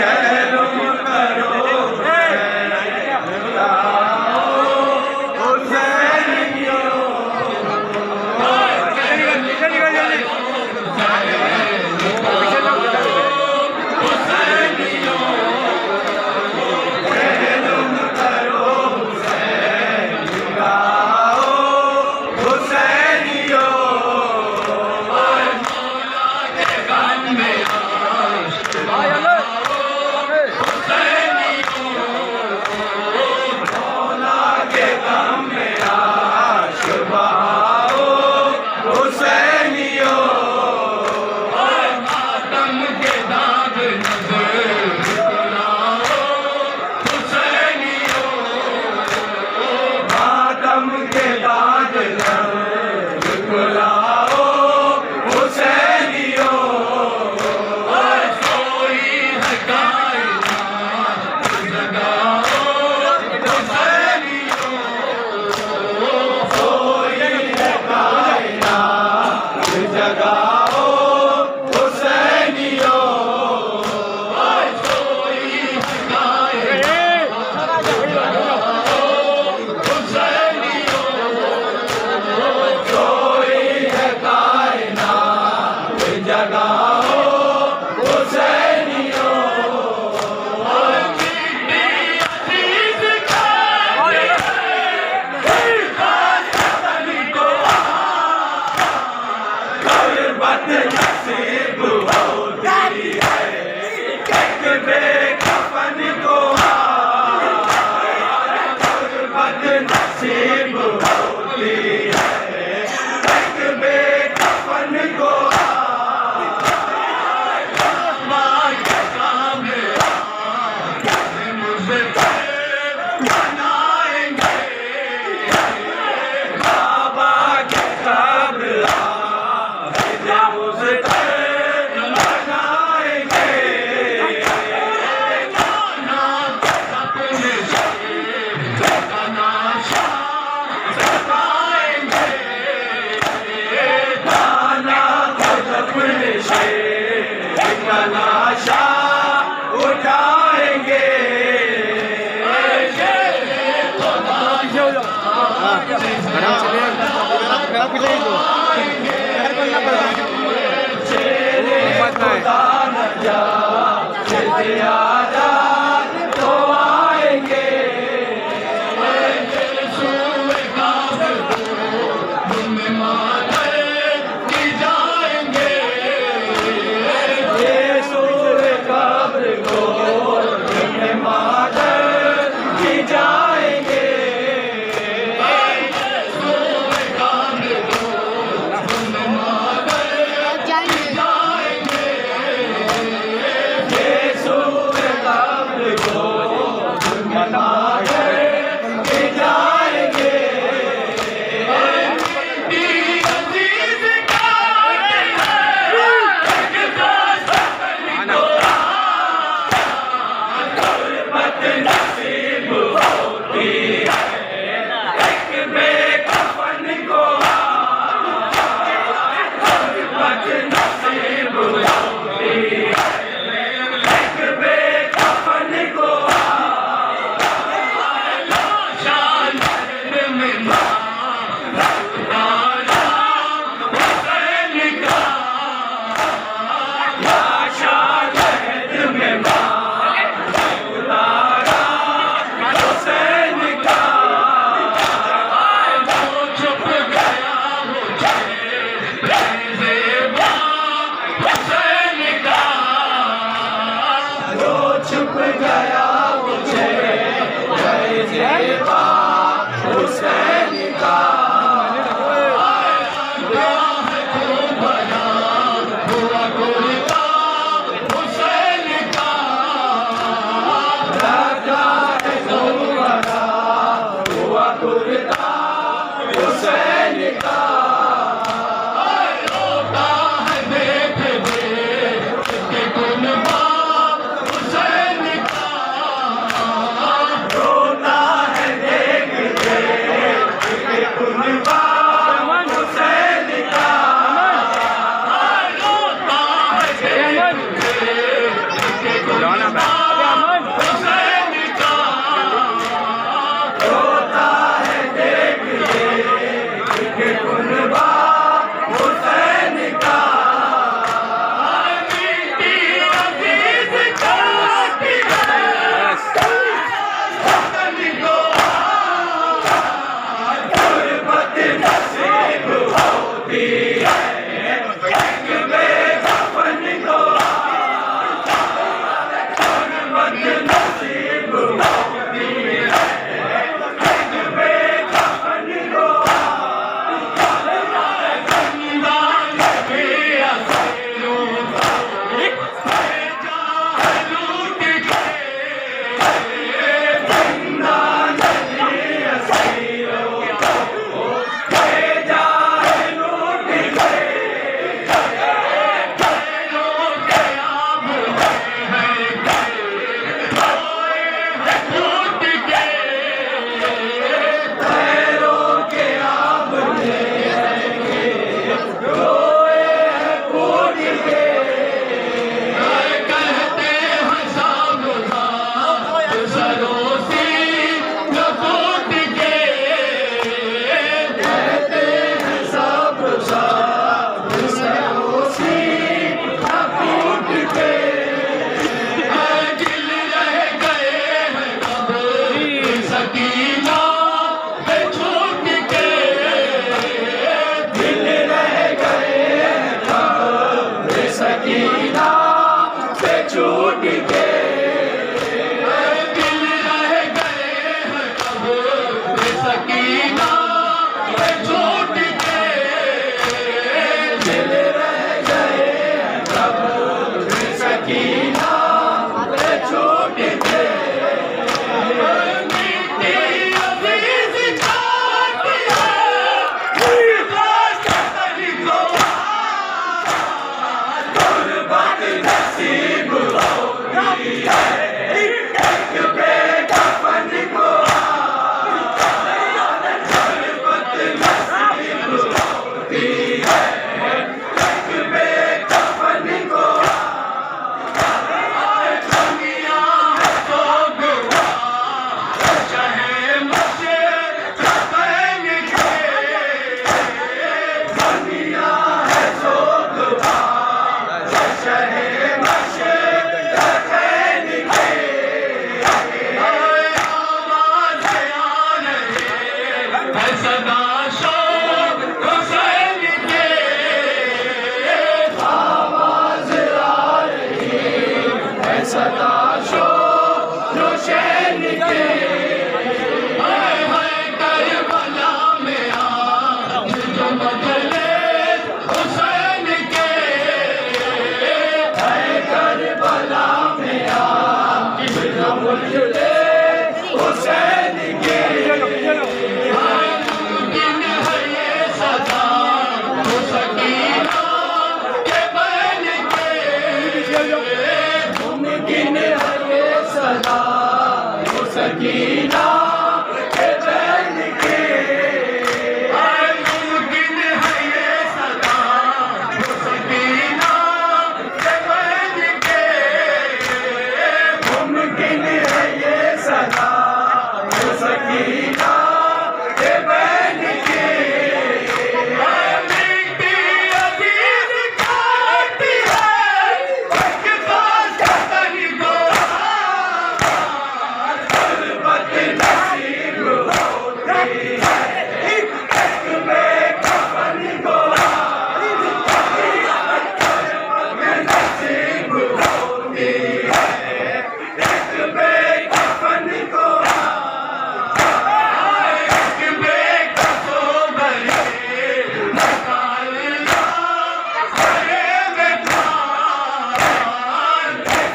Dad. Emilio. Nothing.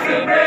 Amen.